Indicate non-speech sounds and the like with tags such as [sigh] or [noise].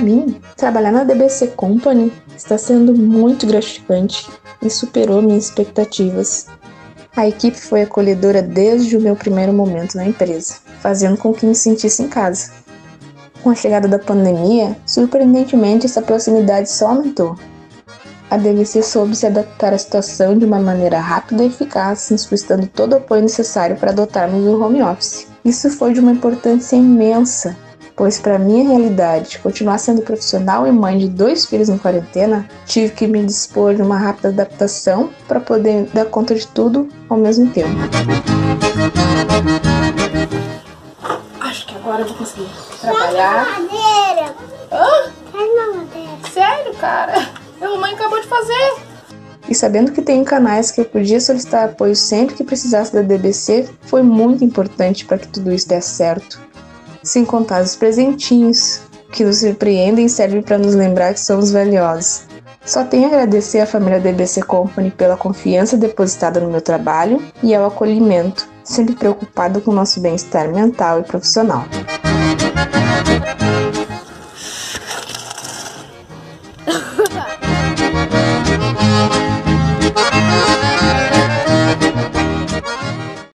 mim, trabalhar na DBC Company está sendo muito gratificante e superou minhas expectativas. A equipe foi acolhedora desde o meu primeiro momento na empresa, fazendo com que me sentisse em casa. Com a chegada da pandemia, surpreendentemente essa proximidade só aumentou. A DVC soube se adaptar à situação de uma maneira rápida e eficaz, nos prestando todo o apoio necessário para adotarmos o home office. Isso foi de uma importância imensa, pois para minha realidade, continuar sendo profissional e mãe de dois filhos em quarentena, tive que me dispor de uma rápida adaptação para poder dar conta de tudo ao mesmo tempo. Acho que agora eu vou conseguir trabalhar. Madeira. Hã? Uma madeira. Sério, cara? Minha mamãe acabou de fazer. E sabendo que tem canais que eu podia solicitar apoio sempre que precisasse da DBC, foi muito importante para que tudo isso desse certo sem contar os presentinhos, que nos surpreendem e servem para nos lembrar que somos valiosos. Só tenho a agradecer à família DBC Company pela confiança depositada no meu trabalho e ao acolhimento, sempre preocupado com o nosso bem-estar mental e profissional. [laughs]